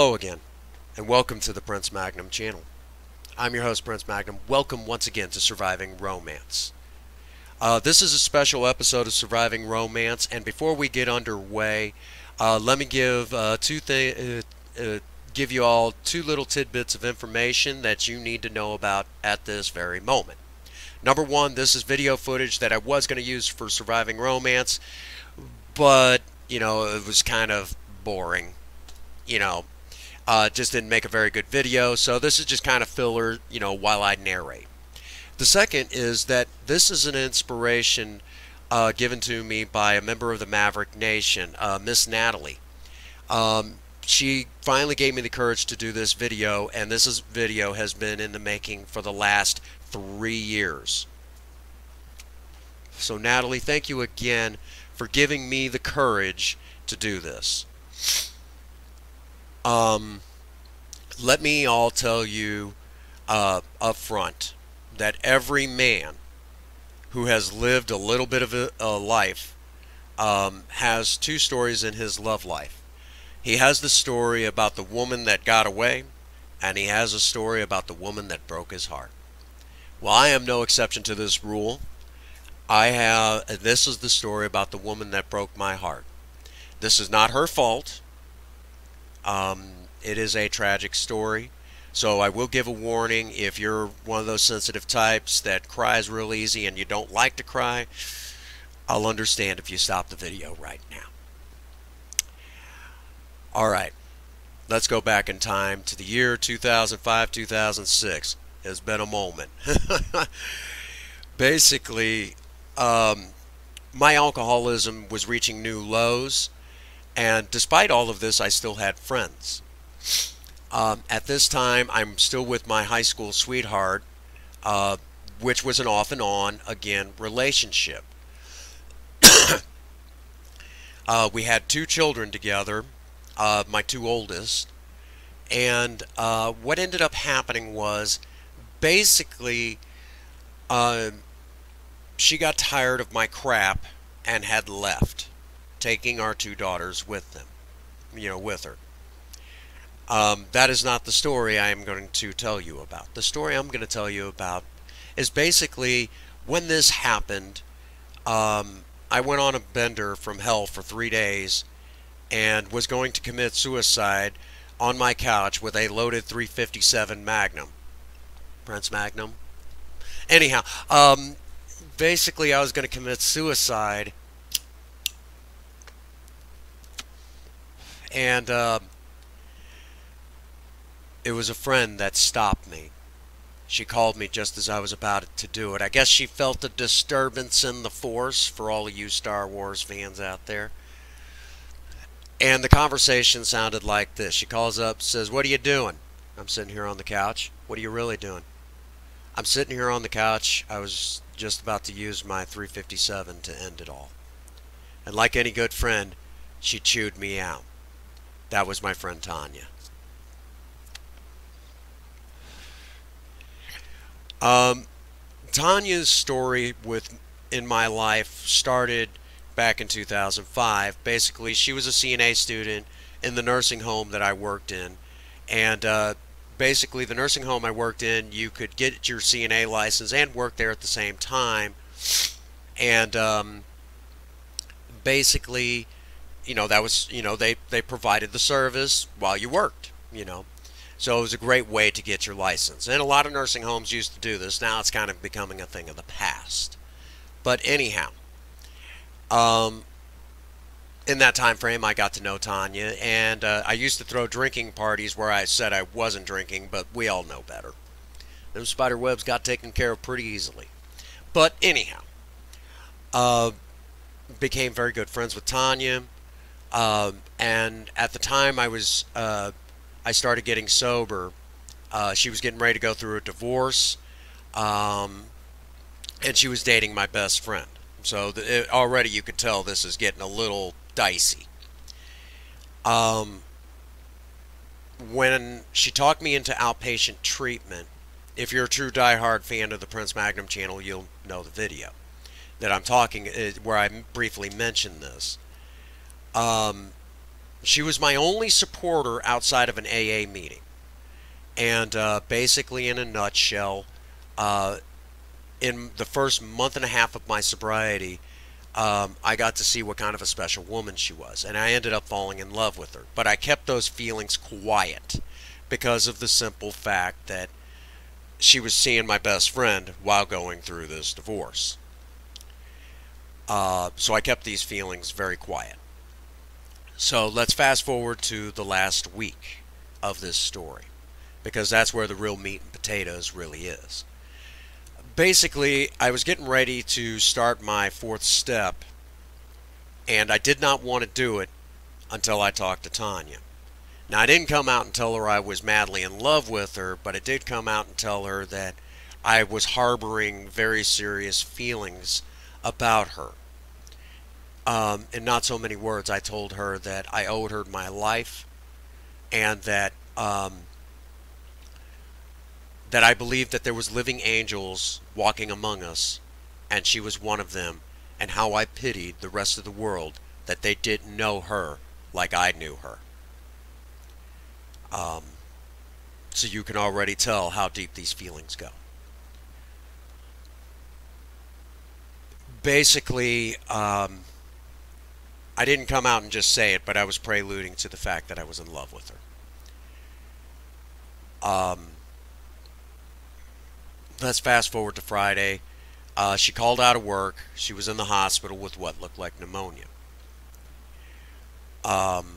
Hello again, and welcome to the Prince Magnum channel. I'm your host, Prince Magnum. Welcome once again to Surviving Romance. Uh, this is a special episode of Surviving Romance, and before we get underway, uh, let me give uh, two things. Uh, uh, give you all two little tidbits of information that you need to know about at this very moment. Number one, this is video footage that I was going to use for Surviving Romance, but you know it was kind of boring. You know, uh, just didn't make a very good video, so this is just kind of filler. You know, while I narrate. The second is that this is an inspiration uh, given to me by a member of the Maverick Nation, uh, Miss Natalie. Um, she finally gave me the courage to do this video, and this is, video has been in the making for the last three years. So, Natalie, thank you again for giving me the courage to do this. Um, let me all tell you uh, up front that every man who has lived a little bit of a, a life um, has two stories in his love life. He has the story about the woman that got away, and he has a story about the woman that broke his heart. Well, I am no exception to this rule. I have this is the story about the woman that broke my heart. This is not her fault. Um, it is a tragic story. So I will give a warning if you're one of those sensitive types that cries real easy and you don't like to cry, I'll understand if you stop the video right now. All right, let's go back in time to the year 2005 2006. It's been a moment. Basically, um, my alcoholism was reaching new lows, and despite all of this, I still had friends. Um, at this time, I'm still with my high school sweetheart, uh, which was an off and on, again, relationship. uh, we had two children together, uh, my two oldest, and uh, what ended up happening was basically um, she got tired of my crap and had left, taking our two daughters with them, you know, with her. Um, that is not the story I am going to tell you about. The story I'm going to tell you about is basically when this happened. Um, I went on a bender from hell for three days and was going to commit suicide on my couch with a loaded 357 Magnum. Prince Magnum. Anyhow, um, basically, I was going to commit suicide. And uh, it was a friend that stopped me. She called me just as I was about to do it. I guess she felt a disturbance in the force for all of you Star Wars fans out there. And the conversation sounded like this. She calls up, says, What are you doing? I'm sitting here on the couch. What are you really doing? I'm sitting here on the couch. I was just about to use my 357 to end it all. And like any good friend, she chewed me out. That was my friend Tanya. Um, Tanya's story with in my life started back in 2005. Basically, she was a CNA student in the nursing home that I worked in, and uh, basically, the nursing home I worked in, you could get your CNA license and work there at the same time, and um, basically, you know, that was you know they they provided the service while you worked, you know. So it was a great way to get your license. And a lot of nursing homes used to do this. Now it's kind of becoming a thing of the past. But anyhow, um, in that time frame, I got to know Tanya, and uh, I used to throw drinking parties where I said I wasn't drinking, but we all know better. Those spider webs got taken care of pretty easily. But anyhow, uh, became very good friends with Tanya, uh, and at the time I was uh, I started getting sober. Uh, she was getting ready to go through a divorce, um, and she was dating my best friend. So the, it, already you could tell this is getting a little dicey. Um, when she talked me into outpatient treatment, if you're a true diehard fan of the Prince Magnum channel, you'll know the video that I'm talking uh, where I briefly mentioned this. Um, she was my only supporter outside of an AA meeting. And uh, basically, in a nutshell, uh, in the first month and a half of my sobriety, um, I got to see what kind of a special woman she was. And I ended up falling in love with her. But I kept those feelings quiet because of the simple fact that she was seeing my best friend while going through this divorce. Uh, so I kept these feelings very quiet. So let's fast forward to the last week of this story because that's where the real meat and potatoes really is. Basically, I was getting ready to start my fourth step, and I did not want to do it until I talked to Tanya. Now, I didn't come out and tell her I was madly in love with her, but I did come out and tell her that I was harboring very serious feelings about her. Um, in not so many words, I told her that I owed her my life and that um, that I believed that there was living angels walking among us, and she was one of them, and how I pitied the rest of the world that they didn't know her like I knew her. Um, so you can already tell how deep these feelings go. Basically, um, I didn't come out and just say it, but I was preluding to the fact that I was in love with her. Um, let's fast forward to Friday. Uh, she called out of work. She was in the hospital with what looked like pneumonia. Um,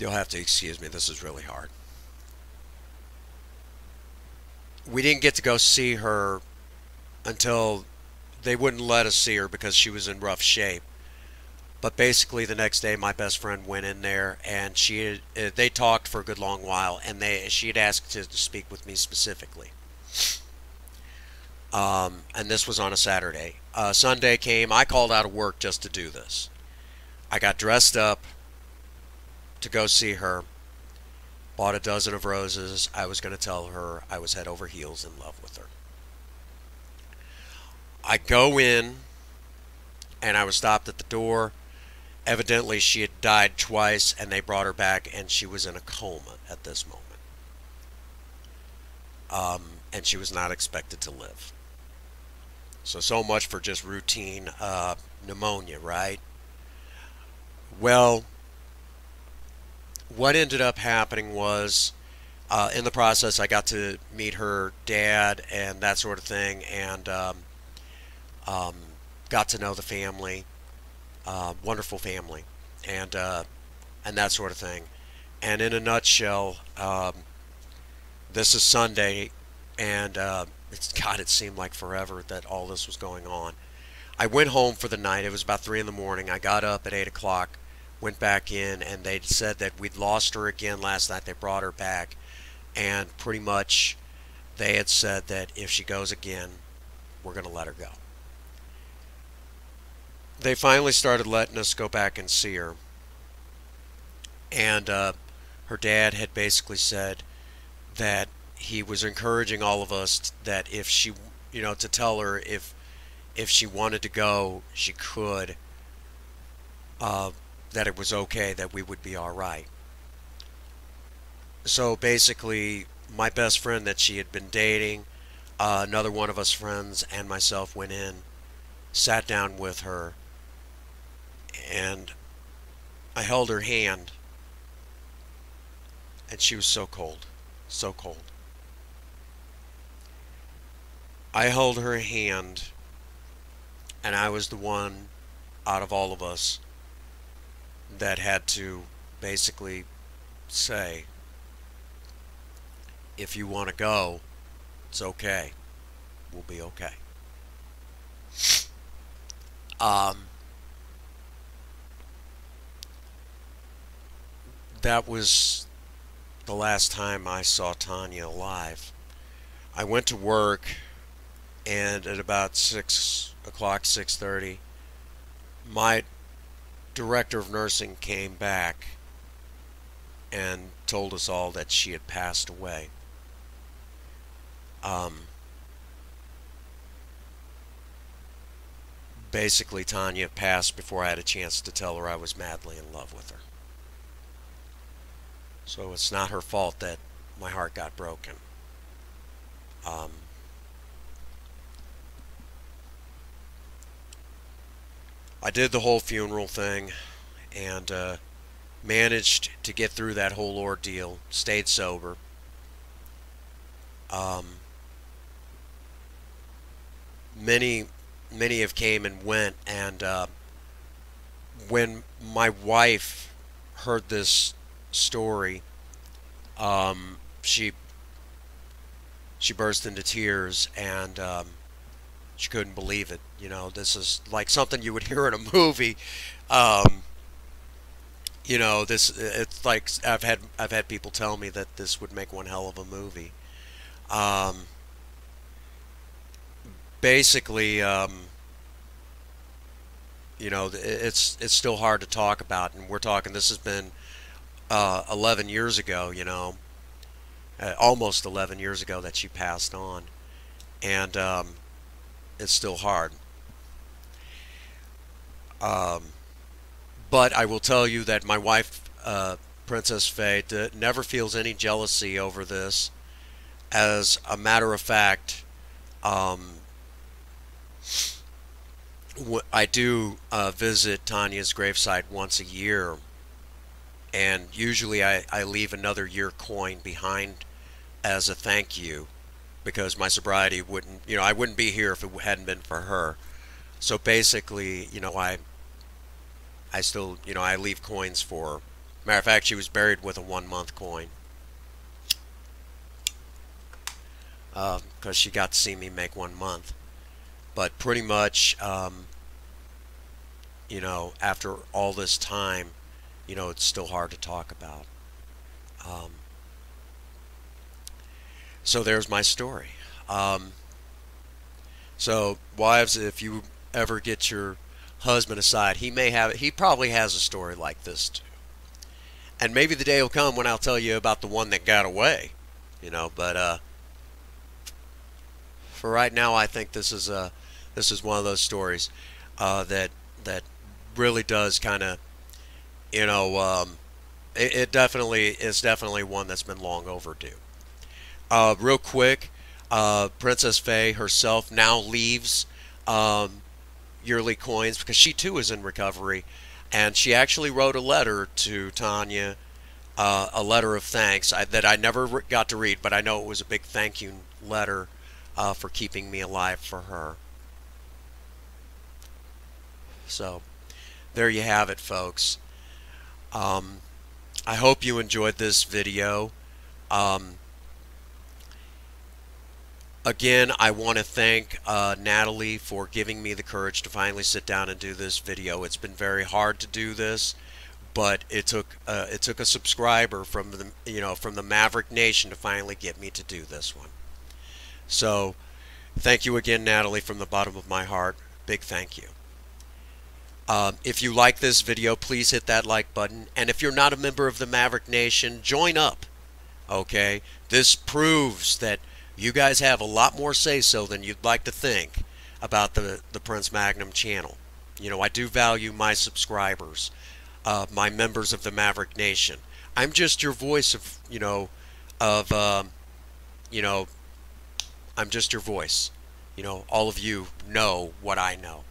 you'll have to excuse me. This is really hard. We didn't get to go see her until they wouldn't let us see her because she was in rough shape. But basically, the next day, my best friend went in there, and she had, uh, they talked for a good long while, and they she had asked to, to speak with me specifically. Um, and this was on a Saturday. Uh, Sunday came. I called out of work just to do this. I got dressed up to go see her. Bought a dozen of roses. I was going to tell her I was head over heels in love with her. I go in, and I was stopped at the door. Evidently she had died twice and they brought her back and she was in a coma at this moment. Um, and she was not expected to live. So so much for just routine uh, pneumonia right? Well what ended up happening was uh, in the process i got to meet her dad and that sort of thing and um, um, got to know the family uh, wonderful family, and uh, and that sort of thing. And in a nutshell, um, this is Sunday, and uh, it's God. It seemed like forever that all this was going on. I went home for the night. It was about three in the morning. I got up at eight o'clock, went back in, and they said that we'd lost her again last night. They brought her back, and pretty much they had said that if she goes again, we're going to let her go they finally started letting us go back and see her. And uh, her dad had basically said that he was encouraging all of us that if she, you know, to tell her if if she wanted to go, she could. Uh, that it was okay, that we would be all right. So basically, my best friend that she had been dating, uh, another one of us friends, and myself went in, sat down with her, and I held her hand, and she was so cold, so cold. I held her hand, and I was the one out of all of us that had to basically say, if you want to go, it's okay. We'll be okay. Um, that was the last time I saw Tanya alive. I went to work, and at about six o'clock, six thirty, my director of nursing came back and told us all that she had passed away. Um, basically Tanya passed before I had a chance to tell her I was madly in love with her. So it's not her fault that my heart got broken. Um, I did the whole funeral thing and uh, managed to get through that whole ordeal, stayed sober. Um, many, many have came and went, and uh, when my wife heard this story, um, she she burst into tears and um, she couldn't believe it. You know, this is like something you would hear in a movie. Um, you know, this it's like I've had I've had people tell me that this would make one hell of a movie. Um, basically, um, you know, it's it's still hard to talk about, and we're talking. This has been uh, 11 years ago. You know, uh, almost 11 years ago that she passed on, and um, it's still hard. Um, but I will tell you that my wife, uh, Princess Faye, never feels any jealousy over this. As a matter of fact, um, I do uh, visit Tanya's gravesite once a year, and usually I, I leave another year coin behind as a thank you because my sobriety wouldn't, you know, I wouldn't be here if it hadn't been for her. So basically, you know, I I still, you know, I leave coins for. Matter of fact, she was buried with a one month coin. Because uh, she got to see me make one month. But pretty much, um, you know, after all this time, you know, it's still hard to talk about. Um, so there's my story. Um, so wives, if you ever get your husband aside, he may have he probably has a story like this too. And maybe the day will come when I'll tell you about the one that got away, you know. But uh, for right now, I think this is a uh, this is one of those stories uh, that that really does kind of, you know, um, it, it definitely is definitely one that's been long overdue. Uh, real quick, uh, Princess Faye herself now leaves um, yearly coins because she too is in recovery, and she actually wrote a letter to Tanya, uh, a letter of thanks I, that I never got to read, but I know it was a big thank you letter uh, for keeping me alive for her. So, there you have it, folks. Um, I hope you enjoyed this video. Um, Again, I want to thank uh, Natalie for giving me the courage to finally sit down and do this video. It's been very hard to do this, but it took uh, it took a subscriber from the you know from the Maverick Nation to finally get me to do this one. So, thank you again, Natalie, from the bottom of my heart. Big thank you. Um, if you like this video, please hit that like button. And if you're not a member of the Maverick Nation, join up. Okay? This proves that you guys have a lot more say so than you'd like to think about the, the Prince Magnum channel. You know, I do value my subscribers, uh, my members of the Maverick Nation. I'm just your voice of, you know, of, um, you know, I'm just your voice. You know, all of you know what I know.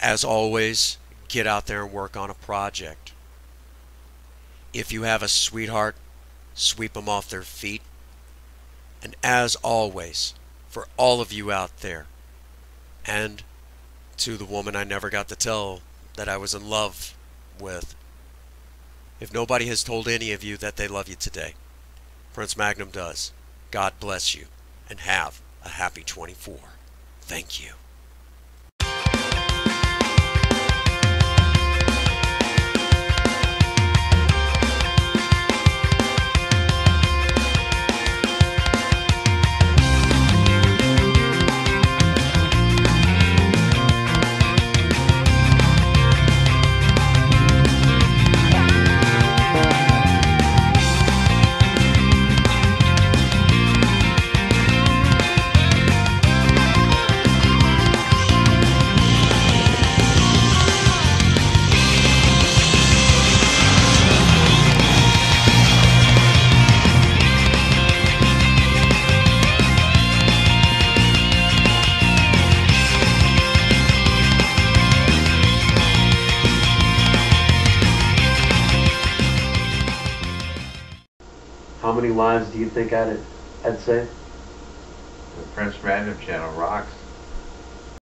As always, get out there and work on a project. If you have a sweetheart sweep them off their feet. And as always, for all of you out there, and to the woman I never got to tell that I was in love with, if nobody has told any of you that they love you today, Prince Magnum does. God bless you, and have a happy 24. Thank you. Do you think I'd I'd save? The Prince Random channel rocks.